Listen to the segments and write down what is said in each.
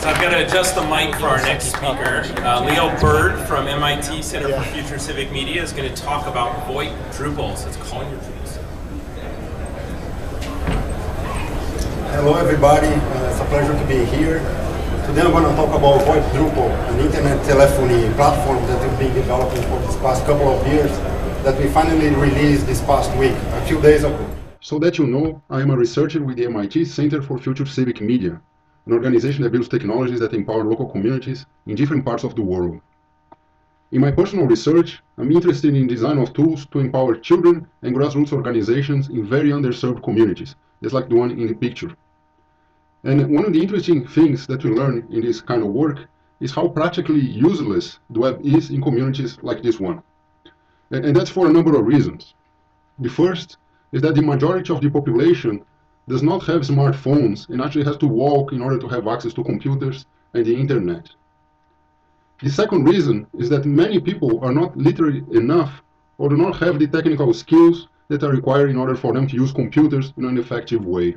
So I've got to adjust the mic for our next speaker. Uh, Leo Burd from MIT Center for Future Civic Media is going to talk about VoIP Drupal. So it's calling your Drupals. Hello everybody, uh, it's a pleasure to be here. Today I'm going to talk about VoIP Drupal, an internet telephony platform that we've been developing for this past couple of years that we finally released this past week, a few days ago. So that you know, I am a researcher with the MIT Center for Future Civic Media, an organization that builds technologies that empower local communities in different parts of the world. In my personal research, I'm interested in design of tools to empower children and grassroots organizations in very underserved communities, just like the one in the picture. And one of the interesting things that we learn in this kind of work is how practically useless the web is in communities like this one. And, that's for a number of reasons. The first is that the majority of the population does not have smartphones and actually has to walk in order to have access to computers and the internet. The second reason is that many people are not literate enough or do not have the technical skills that are required in order for them to use computers in an effective way.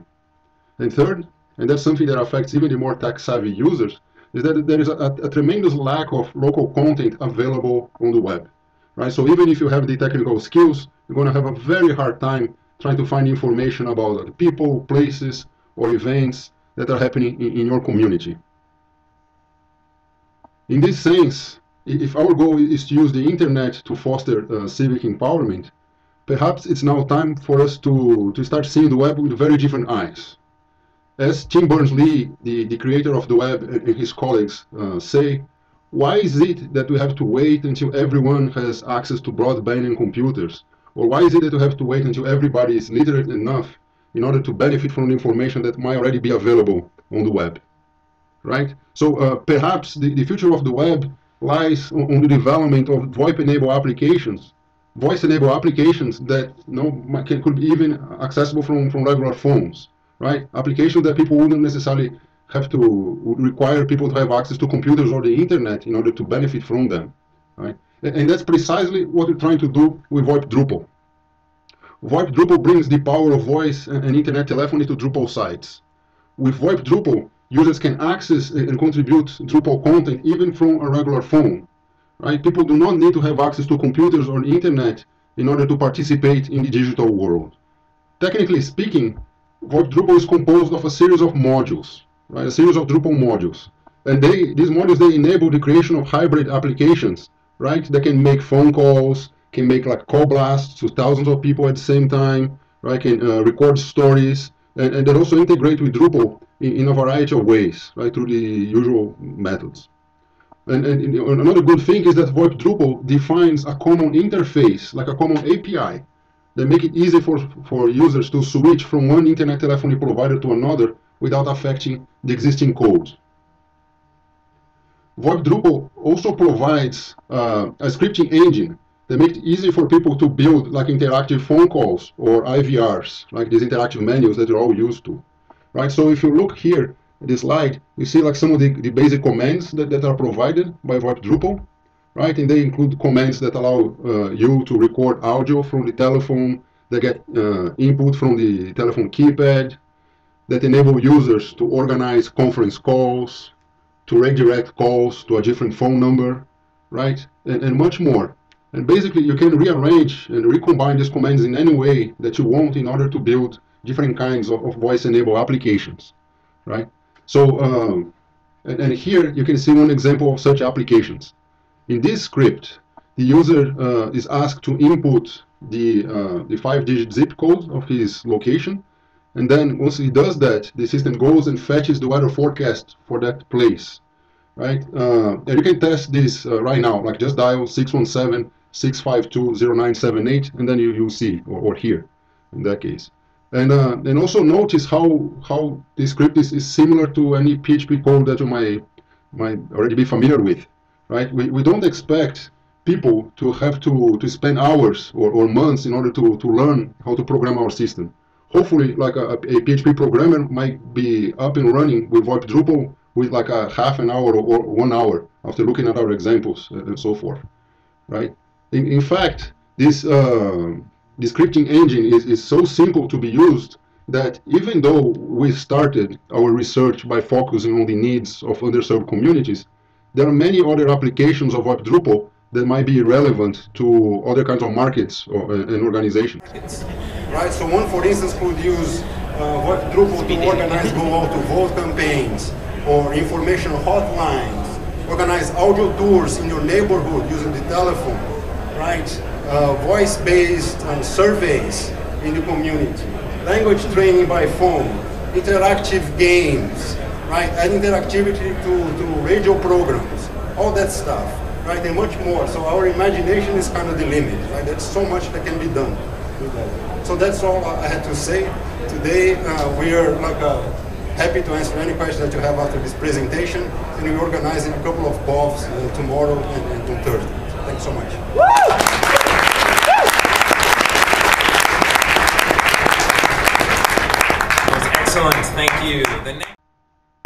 And third, and that's something that affects even the more tech-savvy users, is that there is a, a, tremendous lack of local content available on the web. Right? So even if you have the technical skills, you're going to have a very hard time trying to find information about people, places, or events that are happening in, in your community. In this sense, if our goal is to use the internet to foster uh, civic empowerment, perhaps it's now time for us to, to start seeing the web with very different eyes. As Tim Berners-Lee, the, the creator of the web, and his colleagues uh, say, why is it that we have to wait until everyone has access to broadband and computers or why is it that you have to wait until everybody is literate enough in order to benefit from the information that might already be available on the web? Right? So uh, perhaps the, the future of the web lies on, on the development of VoIP-enabled applications, voice-enabled applications that you know, can, could be even accessible from, from regular phones, right? Applications that people wouldn't necessarily have to require people to have access to computers or the internet in order to benefit from them, right? And that's precisely what we're trying to do with VoIP Drupal. VoIP Drupal brings the power of voice and internet telephony to Drupal sites. With VoIP Drupal, users can access and contribute Drupal content even from a regular phone. Right? People do not need to have access to computers or internet in order to participate in the digital world. Technically speaking, VoIP Drupal is composed of a series of modules, right? a series of Drupal modules. And they, these modules, they enable the creation of hybrid applications right? They can make phone calls, can make like call blasts to thousands of people at the same time, right? Can uh, record stories, and, and they also integrate with Drupal in, in, a variety of ways, right? Through the usual methods. And, and, and another good thing is that VoIP Drupal defines a common interface, like a common API, that make it easy for, for users to switch from one internet telephony provider to another without affecting the existing code. VoIP Drupal also provides uh, a scripting engine that makes it easy for people to build like interactive phone calls or IVRs, like these interactive menus that you're all used to, right? So if you look here at this slide, you see like some of the, the basic commands that, that are provided by VoIP Drupal, right? And they include commands that allow uh, you to record audio from the telephone, that get uh, input from the telephone keypad, that enable users to organize conference calls, to redirect calls to a different phone number, right? And, and much more. And basically, you can rearrange and recombine these commands in any way that you want in order to build different kinds of, of voice-enabled applications, right? So, um, and, and, here you can see one example of such applications. In this script, the user uh, is asked to input the, uh, the five-digit zip code of his location, and then once he does that, the system goes and fetches the weather forecast for that place, right? Uh, and you can test this uh, right now, like just dial 617-652-0978, and then you, you'll see, or, or hear in that case. And, uh, and also notice how, how this script is, is similar to any PHP code that you might, might already be familiar with, right? We, we don't expect people to have to, to spend hours or, or months in order to, to learn how to program our system hopefully like a, a, PHP programmer might be up and running with VoIP Drupal with like a half an hour or one hour after looking at our examples and so forth, right? In, in fact, this, uh, scripting engine is, is so simple to be used that even though we started our research by focusing on the needs of underserved communities, there are many other applications of VoIP Drupal that might be relevant to other kinds of markets or, and organizations. Right, so one, for instance, could use uh, VoIP Drupal to organize go out to vote campaigns or information hotlines, organize audio tours in your neighborhood using the telephone, right? Uh, Voice-based um, surveys in the community, language training by phone, interactive games, right? Add interactivity to, to radio programs, all that stuff, right? And much more. So our imagination is kind of the limit, right? There's so much that can be done. So that's all I had to say. Today uh, we are like uh, happy to answer any questions that you have after this presentation, and we're organizing a couple of BoFs uh, tomorrow and, and on Thursday. Thanks so much. Excellent, thank you.